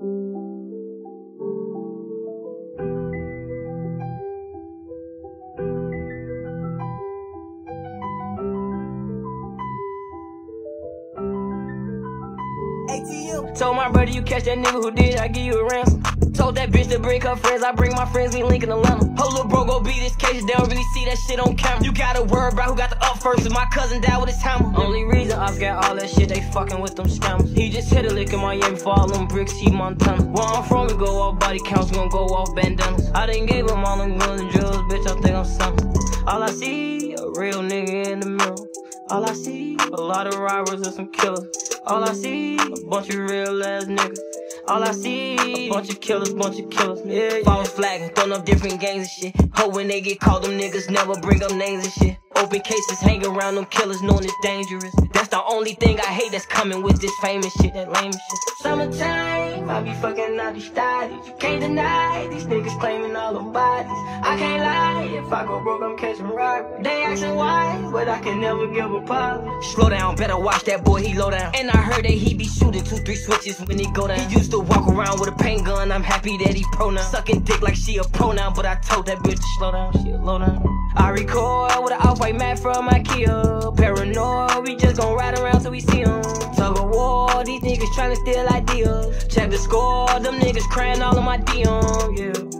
Thank you. Told my brother you catch that nigga who did, I give you a ransom. Told that bitch to bring her friends, I bring my friends, we link in Atlanta. Whole little bro go beat this case, they don't really see that shit on camera. You gotta worry about who got the up first, and my cousin died with his hammer. Only reason I've got all that shit, they fucking with them scammers. He just hit a lick in Miami for all them bricks, he Montana. Where I'm from, we go off body counts, gon' go off bandanas. I didn't give him all them guns and drills, bitch, I think I'm something. All I see, a real nigga in the mirror. All I see, a lot of robbers and some killers. All I see, a bunch of real ass niggas. All I see, a bunch of killers, bunch of killers. Yeah, yeah. False flagging, throwing up different gangs and shit. Hope when they get caught, them niggas never bring up names and shit. Open cases, hang around them killers, knowing it's dangerous. That's the only thing I hate that's coming with this famous shit, that lame shit. Summertime, I be fucking all these studies. You can't deny these niggas claiming all them bodies. I can't lie, if I go broke, I'm catching robbery. They asking why, but I can never give a pop. Slow down, better watch that boy, he low down. And I heard that he be shooting two, three switches when he go down. He used to walk around with a paint gun, I'm happy that he pro now. Sucking dick like she a pronoun, but I told that bitch to slow down, she a low down. I record with an off-white mat from Ikea. Paranoid, we just gon' ride around till we see him niggas trying to steal ideas. Check the score, them niggas crying all on my DM, yeah.